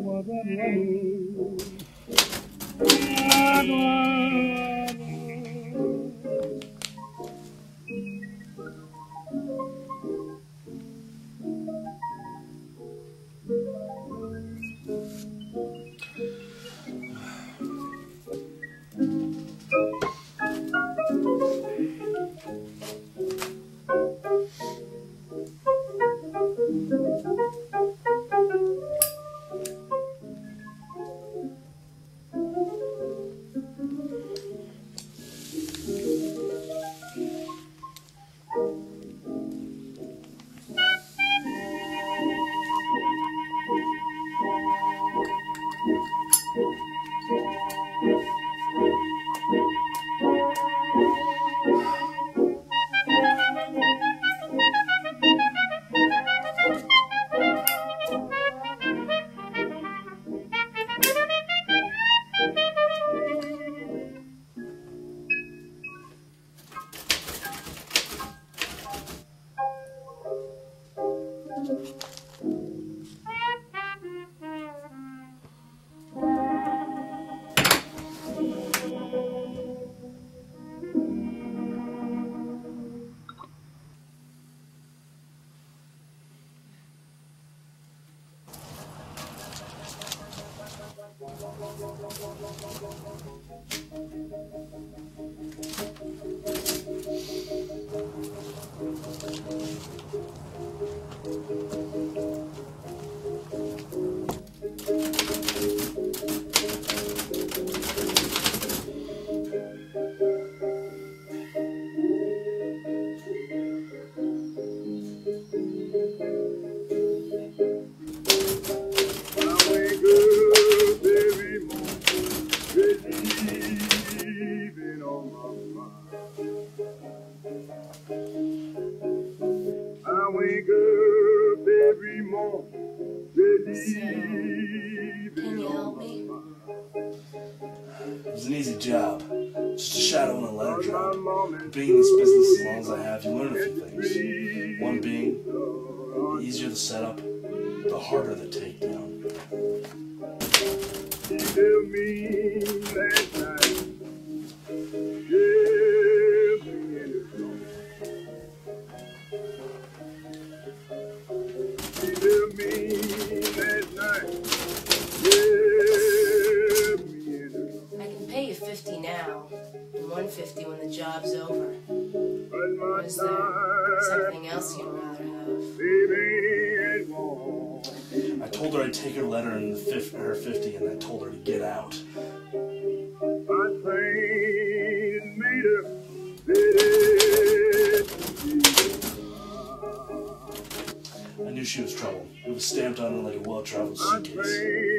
我的泪，啊，多。Can you help me? It was an easy job. Just a shadow and a letter drop. Being in this business as long as I have, you learn a few things. One being, the easier the setup, the harder the takedown. Job's over. Or is there something else you'd rather have? I told her I'd take her letter in the fif- her 50 and I told her to get out. I knew she was trouble. It was stamped on her like a well-traveled suitcase.